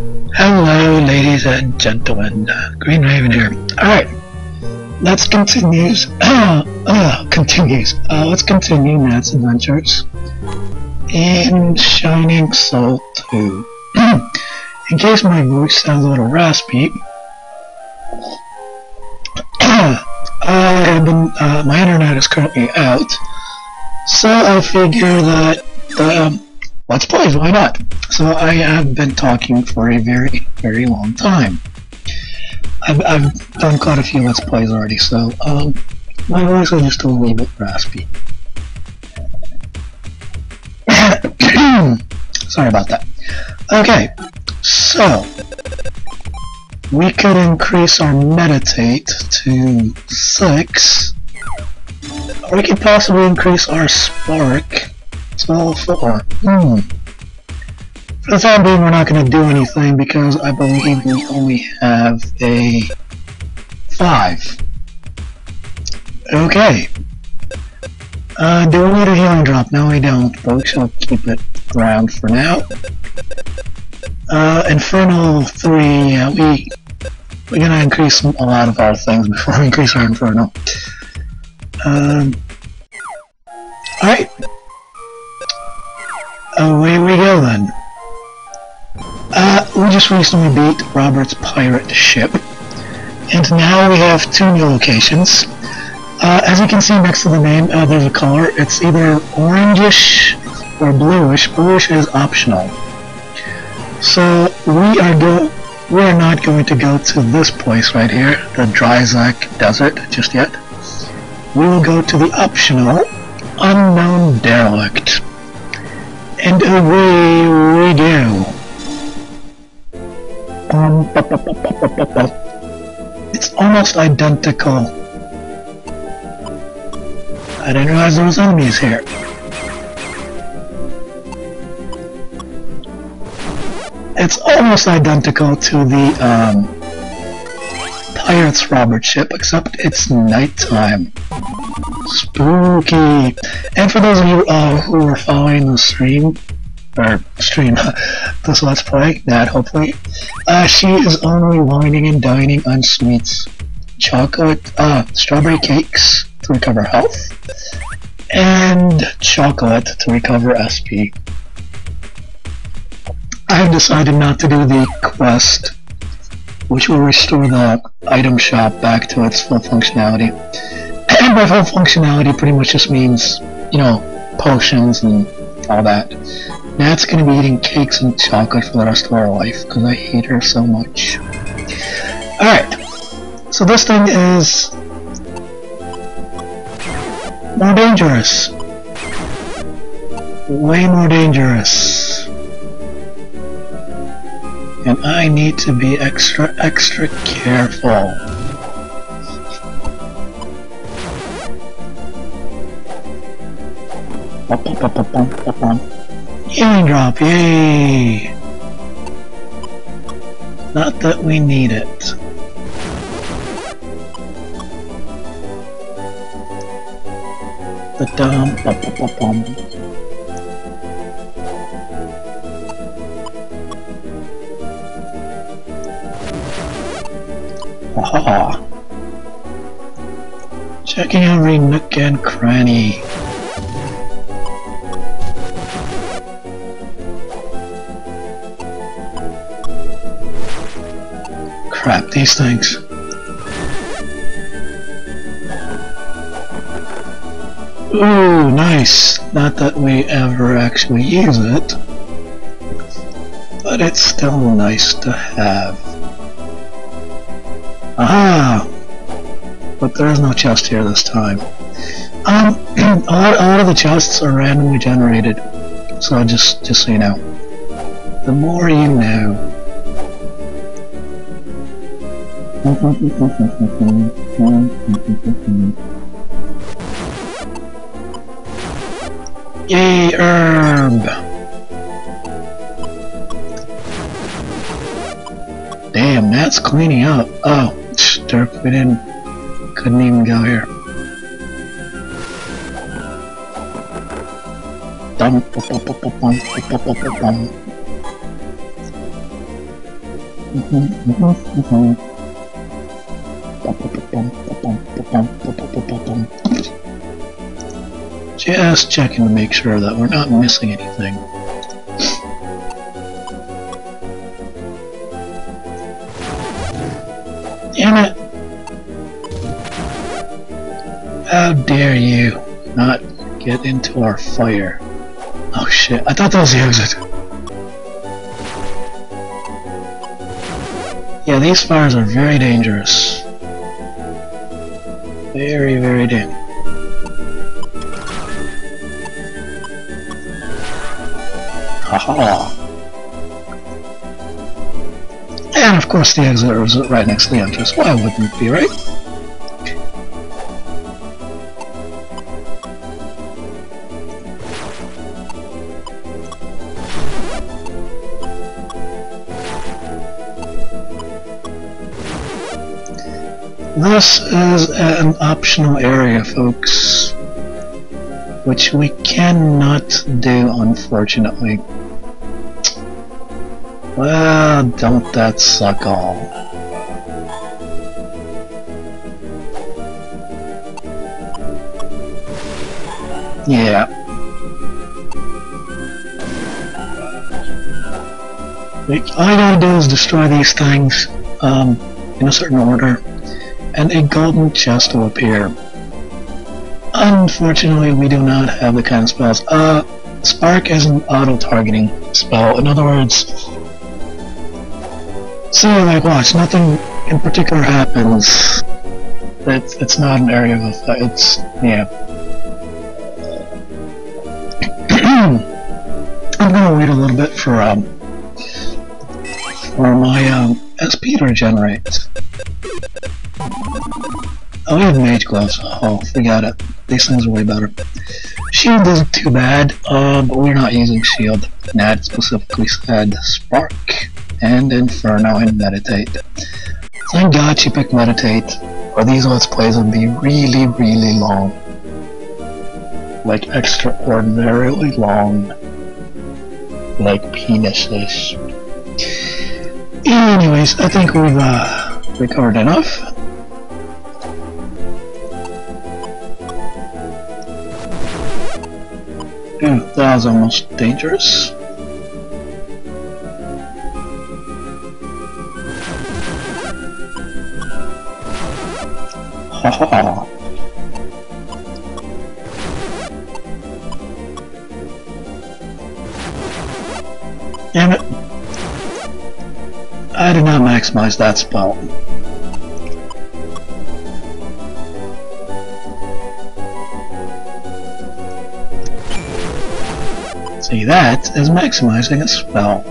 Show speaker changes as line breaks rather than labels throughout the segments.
Hello, ladies and gentlemen. Uh, Green Raven here. Alright, let's continue. Uh, uh, continues. Uh, let's continue Nat's adventures in Shining Soul 2. in case my voice sounds a little raspy, I have been, uh, my internet is currently out, so I figure that um, let's play, why not? So I have been talking for a very, very long time. I've, I've done quite a few Let's Plays already, so um, my voice is just a little bit raspy. Sorry about that. Okay, so we could increase our meditate to 6, or we could possibly increase our spark to 4. Hmm. For the time being, we're not going to do anything because I believe we only have a 5. Okay. Uh, do we need a healing drop? No, we don't, but we shall keep it around for now. Uh, Inferno 3, yeah, we, we're gonna increase a lot of our things before we increase our Inferno. Um, alright. Away we go then. Uh, we just recently beat Robert's pirate ship, and now we have two new locations. Uh, as you can see next to the name, uh, there's a color. It's either orangish or bluish. Bluish is optional. So we are go we are not going to go to this place right here, the Dryzak Desert, just yet. We will go to the optional Unknown Derelict. And away we go. Um, it's almost identical. I didn't realize there was enemies here. It's almost identical to the um, Pirates Robert ship, except it's nighttime. Spooky! And for those of you uh, who are following the stream, or stream, this Let's Play, that hopefully, uh, she is only whining and dining on sweets, chocolate, uh, strawberry cakes to recover health, and chocolate to recover SP. I have decided not to do the quest, which will restore the item shop back to its full functionality. And by full functionality pretty much just means, you know, potions and all that. Nat's gonna be eating cakes and chocolate for the rest of our life, because I hate her so much. Alright, so this thing is more dangerous. Way more dangerous. And I need to be extra, extra careful. Healing drop, yay! Not that we need it. The dum bum bum bum bum. Aha! Checking every nook and cranny. Crap, these things. Ooh, nice! Not that we ever actually use it, but it's still nice to have. Aha! But there is no chest here this time. Um, a lot, a lot of the chests are randomly generated, so just, just so you know. The more you know. Yay, herb! Damn, that's cleaning up. Oh, derp, we didn't, couldn't even go here. Just checking to make sure that we're not missing anything. Damn it! How dare you not get into our fire? Oh shit, I thought that was the exit. Yeah, these fires are very dangerous. Very, very dangerous. Haha. And of course the exit is right next to the entrance. Why wouldn't it be, right? This is an optional area, folks, which we cannot do, unfortunately. Well, don't that suck all. Yeah. All I gotta do is destroy these things um, in a certain order, and a golden chest will appear. Unfortunately, we do not have the kind of spells. Uh, Spark is an auto-targeting spell. In other words, so, like, watch, nothing in particular happens. It's, it's not an area of effect, it's, yeah. I'm gonna wait a little bit for, um, for my, um, SP to regenerate. Oh, we have mage gloves. Oh, forgot it. These things are way better. Shield isn't too bad, uh, but we're not using shield. Nat specifically said spark and Inferno and Meditate. Thank God she picked Meditate, or these Let's Plays would be really, really long. Like extraordinarily long. Like penises. Anyways, I think we've uh, recovered enough. Ooh, that was almost dangerous. Haha. Damn it. I did not maximize that spell. That is maximizing a spell.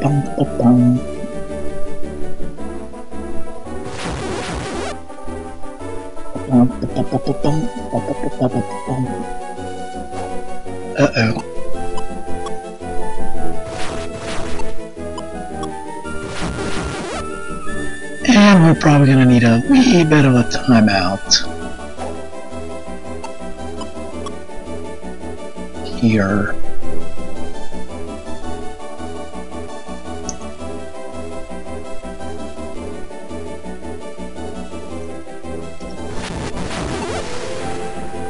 Bum, bum, bum. Uh-oh. And we're probably going to need a wee bit of a timeout. Here.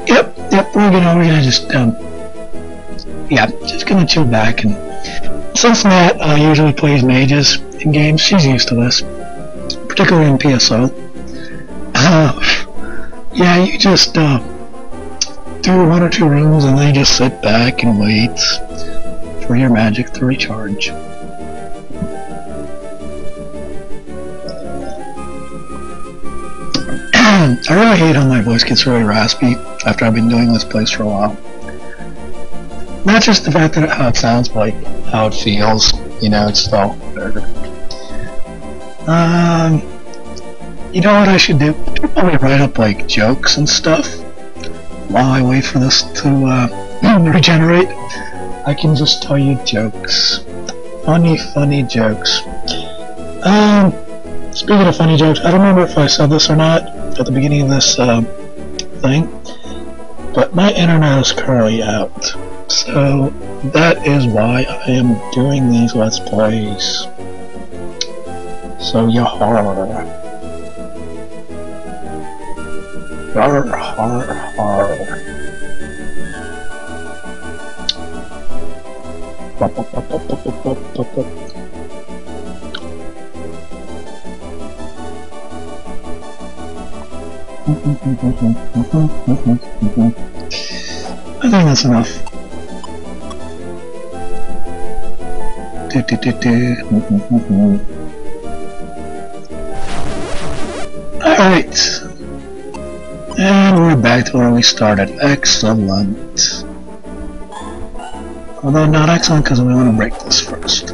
Yep, we're gonna we're gonna just um, yeah, just gonna chill back and since Nat uh, usually plays mages in games, she's used to this, particularly in PSO. Uh, yeah, you just uh, do one or two rooms and then you just sit back and wait for your magic to recharge. I really hate how my voice gets really raspy after I've been doing this place for a while. Not just the fact that how it sounds, but like how it feels. You know, it's all better. Um, you know what I should do? Probably write up like jokes and stuff while I wait for this to uh, regenerate. I can just tell you jokes. Funny, funny jokes. Um, speaking of funny jokes, I don't remember if I said this or not at the beginning of this uh, thing, but my internet is currently out. So that is why I am doing these Let's Plays. So yahar. Yar har har. Bop, bop, bop, bop, bop, bop, bop, bop. I think that's enough. Do, do, do, do. Alright. And we're back to where we started. Excellent. Although not excellent because we want to break this first.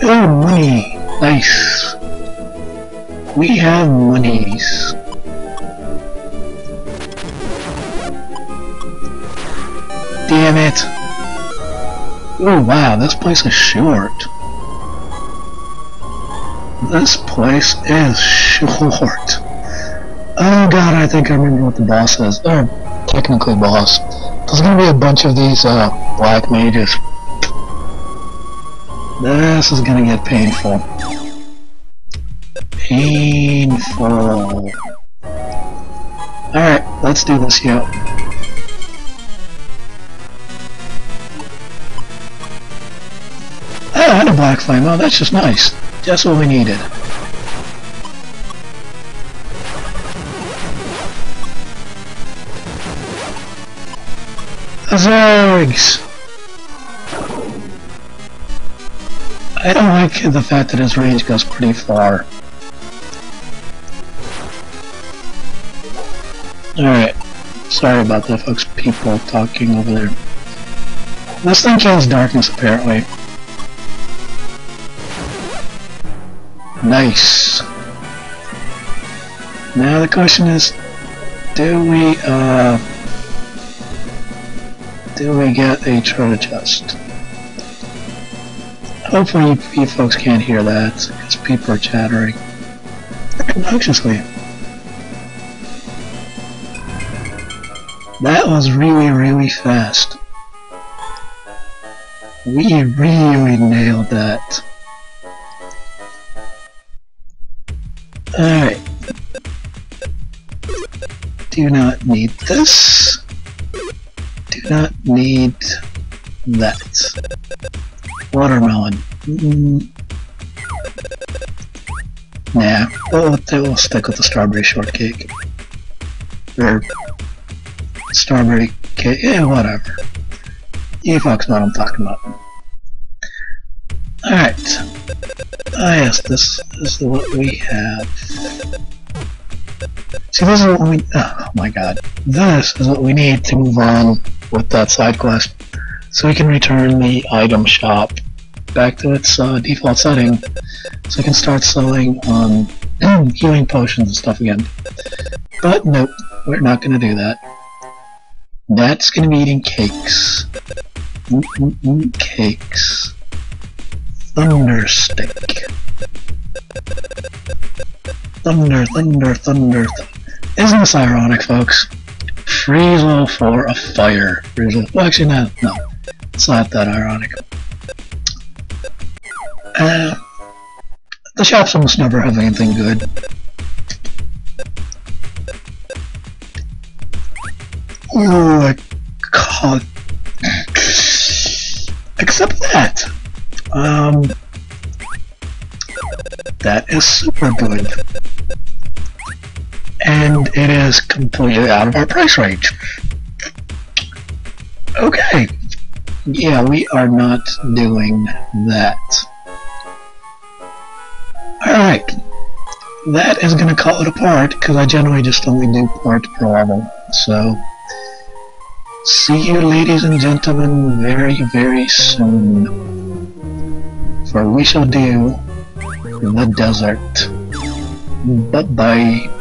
Oh, money! Nice. We have monies. Damn it! Oh wow, this place is short. This place is short. Oh god, I think I remember what the boss is. Or, technically boss. There's gonna be a bunch of these, uh, black mages. This is gonna get painful. Painful. Alright, let's do this, yeah. Oh, and a black flame. Oh, that's just nice. Just what we needed. Zergs! I don't like the fact that his range goes pretty far. Alright. Sorry about that, folks. People talking over there. This thing kills darkness, apparently. Nice. Now the question is, do we, uh, do we get a treasure chest? Hopefully you folks can't hear that, because people are chattering. Obnoxiously. That was really, really fast. We really nailed that. Alright. Do you not need this. Do not need that. Watermelon. Mm. Nah, we'll, we'll stick with the strawberry shortcake. Or strawberry cake, yeah, whatever. You folks know what I'm talking about. Alright. Ah yes, this, this is what we have. See, this is what we... Oh my god. This is what we need to move on with that side quest. So we can return the item shop back to its uh, default setting. So we can start selling um, healing potions and stuff again. But nope, we're not going to do that. That's going to be eating cakes. Mm -mm -mm, cakes. Thunderstick. Thunder, thunder, thunder, th Isn't this ironic, folks? Friezle for a fire. Well, actually, no, no. It's not that ironic. Uh, the shops almost never have anything good. Oh, I. Except that. Um, that is super good. And it is completely out of our price range. Okay. Yeah, we are not doing that. Alright. That is going to call it a part, because I generally just only do part per level. So, see you ladies and gentlemen very, very soon for we shall do the desert. Bye-bye.